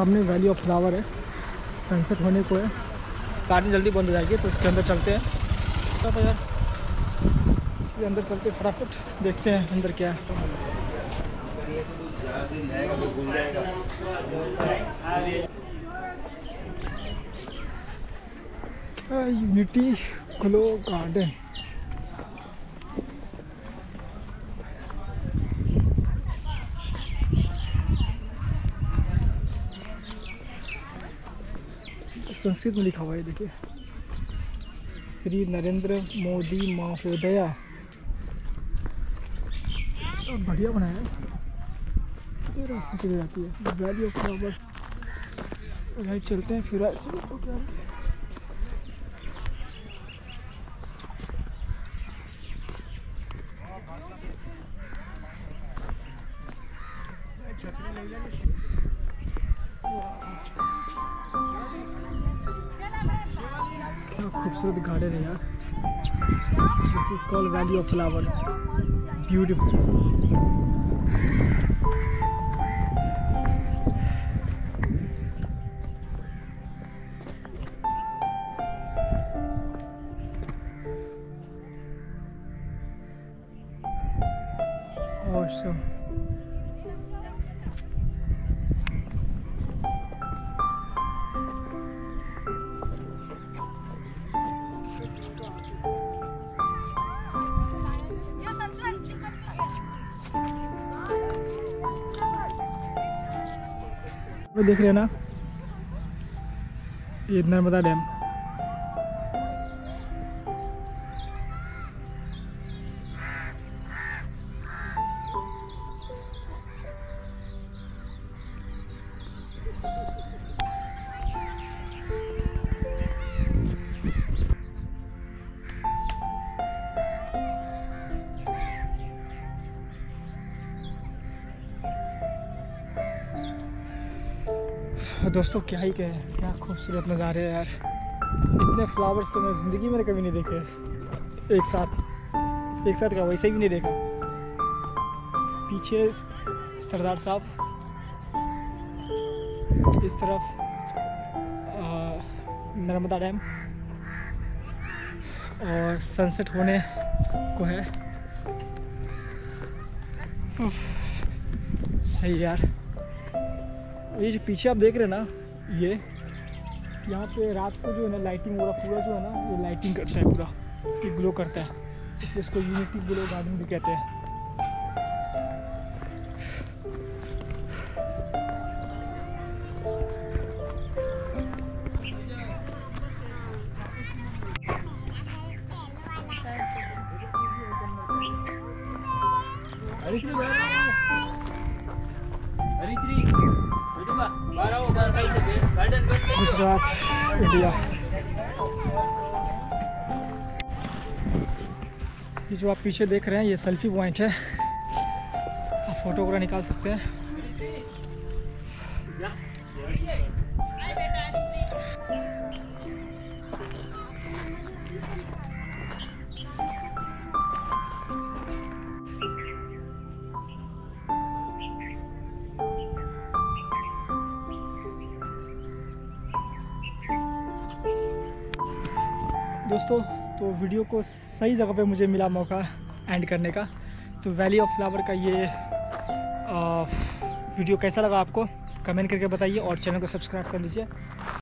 सामने valley of flower है। Sunset होने को है। गाड़ी जल्दी बंद हो जाएगी तो इसके अंदर चलते हैं। तो यार इसके अंदर चलते फटाफट, देखते हैं अंदर क्या है। यूनिटी ग्लो गार्डन संस्कृत में लिखा हुआ है, देखिए। श्री नरेंद्र मोदी महोदया। बढ़िया बनाया ये रास्ते जाती है। वैली ऑफ़ चलते हैं फिर चलो तो क्या क्या खूबसूरत गार्डन है यार। This is called valley of flower beautiful awesome. वो देख रहे हैं ना ये नर्मदा डैम दोस्तों, क्या ही कहें, क्या खूबसूरत नज़ारे हैं यार। इतने फ्लावर्स तो मैं ज़िंदगी में कभी नहीं देखे। एक साथ एक साथ का वैसे भी नहीं देखा। पीछे सरदार साहब, इस तरफ़ नर्मदा डैम, और सनसेट होने को है। सही यार। ये जो पीछे आप देख रहे हैं ना, ये, यहाँ पे रात को जो है ना लाइटिंग पूरा पूरा जो है ना, ये लाइटिंग करता है पूरा, ये ग्लो करता है। इसलिए इसको यूनिटी ग्लो गार्डन भी कहते हैं। गुजरात, इंडिया। ये जो आप पीछे देख रहे हैं, ये सेल्फी पॉइंट है। आप फ़ोटो वगैरह निकाल सकते हैं। दोस्तों तो वीडियो को सही जगह पे मुझे मिला मौका एंड करने का। तो वैली ऑफ़ फ्लावर का ये आ, वीडियो कैसा लगा आपको? कमेंट करके बताइए और चैनल को सब्सक्राइब कर लीजिए